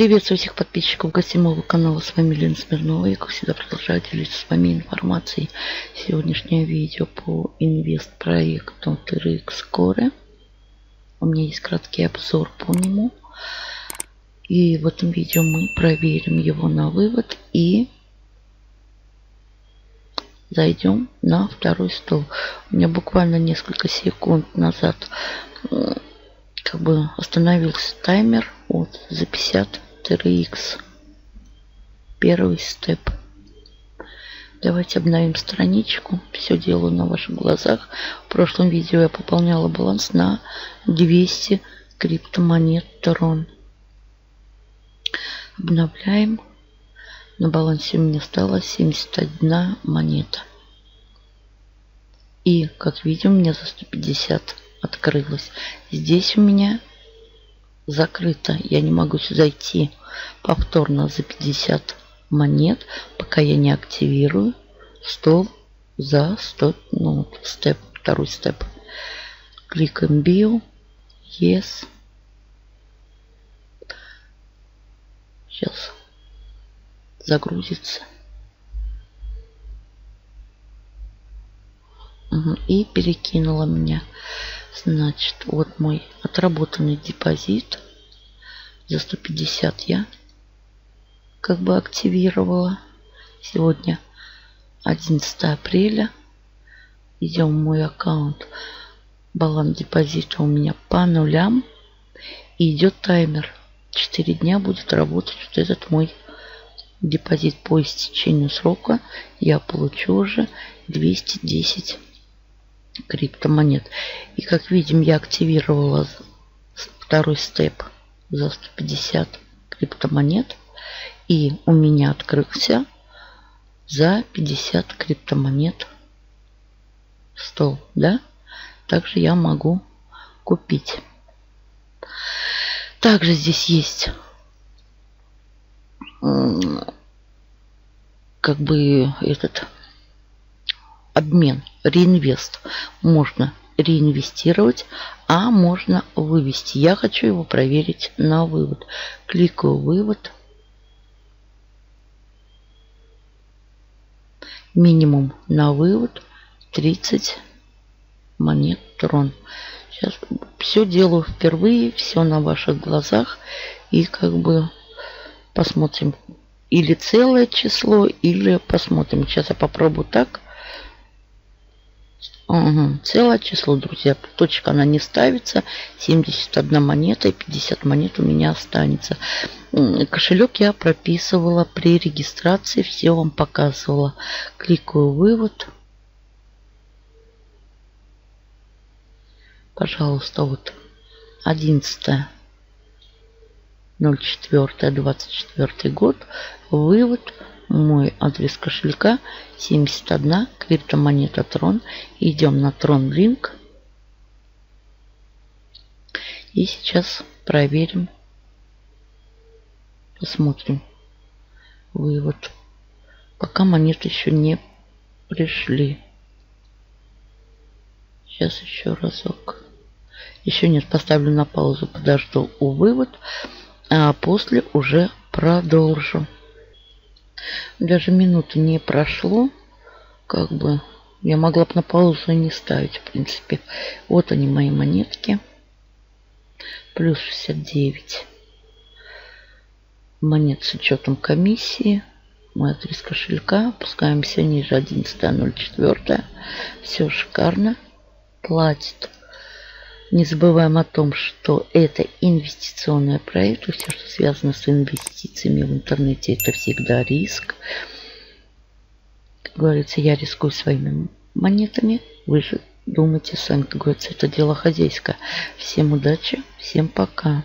Приветствую всех подписчиков гостевого канала. С вами Лена Смирнова. Я, как всегда, продолжаю делиться с вами информацией. Сегодняшнее видео по инвест-проекту TRX Core. У меня есть краткий обзор по нему. И в этом видео мы проверим его на вывод и зайдем на второй стол. У меня буквально несколько секунд назад как бы остановился таймер вот за 50 TRX. Первый степ. Давайте обновим страничку. Все делаю на ваших глазах. В прошлом видео я пополняла баланс на 200 криптомонет Трон. Обновляем. На балансе у меня стало 71 монета. И, как видим, у меня за 150 открылось. Здесь у меня закрыто. Я не могу зайти повторно за 50 монет, пока я не активирую стол за 100, ну, степ, второй степ. Кликаем Bio, Yes. Сейчас загрузится. И перекинула меня. Значит, вот мой отработанный депозит. За 150 я как бы активировала. Сегодня 11 апреля. Идем в мой аккаунт. Баланс депозита у меня по нулям. И идет таймер. 4 дня будет работать вот этот мой депозит по истечению срока. Я получу уже 210 криптомонет. И как видим, я активировала второй степ за 150 криптомонет. И у меня открылся за 50 криптомонет стол. Да? Также я могу купить. Также здесь есть как бы этот обмен, реинвест. Можно реинвестировать, а можно вывести. Я хочу его проверить на вывод. Кликаю «Вывод». Минимум на вывод 30 монет трон. Сейчас все делаю впервые, все на ваших глазах. И как бы посмотрим или целое число, или посмотрим. Сейчас я попробую так. Угу. Целое число, друзья. Точка она не ставится. 71 монета и 50 монет у меня останется. Кошелек я прописывала при регистрации. Все вам показывала. Кликаю вывод. Пожалуйста, вот 11 04 24 год. Вывод мой адрес кошелька 71 криптомонета Трон. Идем на Трон Линк. И сейчас проверим. Посмотрим. Вывод. Пока монеты еще не пришли. Сейчас еще разок. Еще нет, поставлю на паузу, подожду у вывод. А после уже продолжу. Даже минуты не прошло. Как бы я могла бы на паузу не ставить, в принципе. Вот они, мои монетки. Плюс 69 монет с учетом комиссии. Мой адрес кошелька. Опускаемся ниже 11.04. Все шикарно. Платит не забываем о том, что это инвестиционный проект, и все, что связано с инвестициями в интернете, это всегда риск. Как говорится, я рискую своими монетами, вы же думайте сами, как говорится, это дело хозяйское. Всем удачи, всем пока.